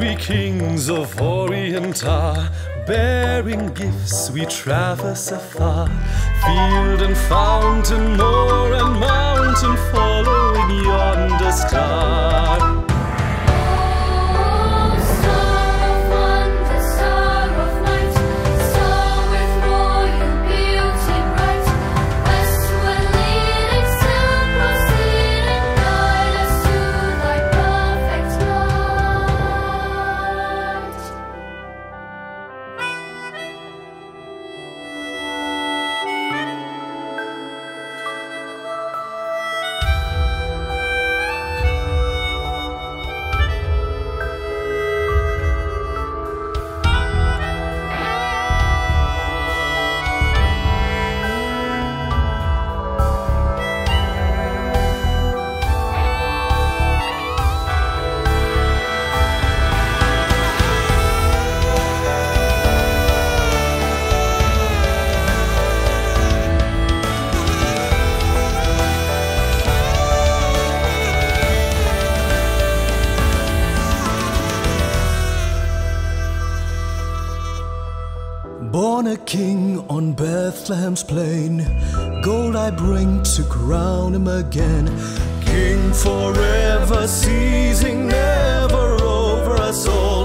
three kings of Orient are, bearing gifts we traverse afar. Field and fountain, moor and mountain, following yonder star. King on Bethlehem's plain, gold I bring to crown him again. King forever, seizing never over us all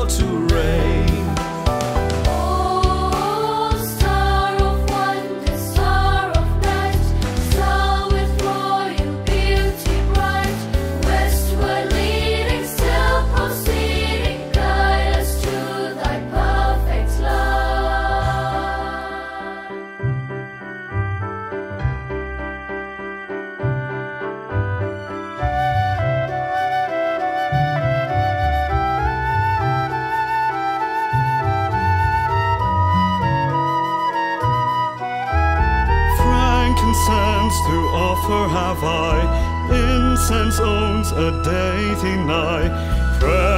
Frankincense to offer have I, incense owns a deity nigh. Prayer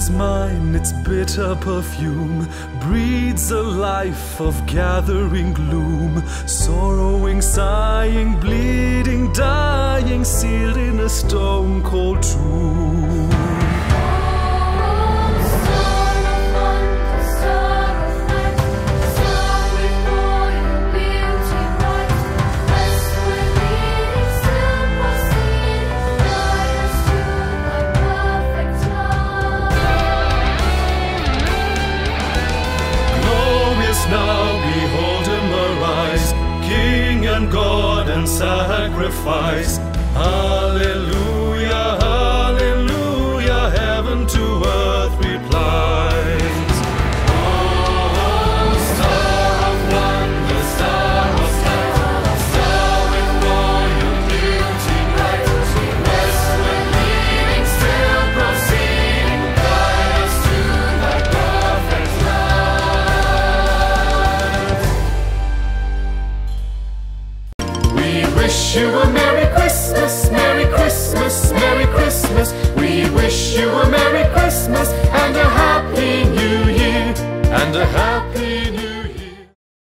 is mine, its bitter perfume breeds a life of gathering gloom, sorrowing, sighing, bleeding, dying, sealed in a stone cold tomb. and sacrifice. Hallelujah.